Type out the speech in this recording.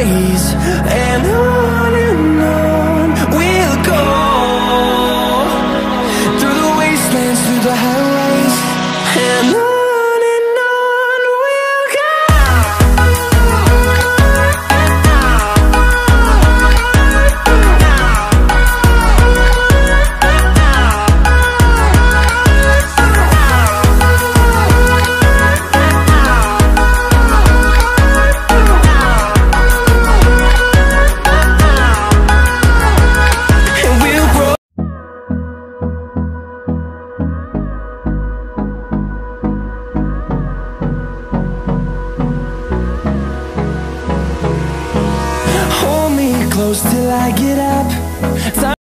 to close till I get up.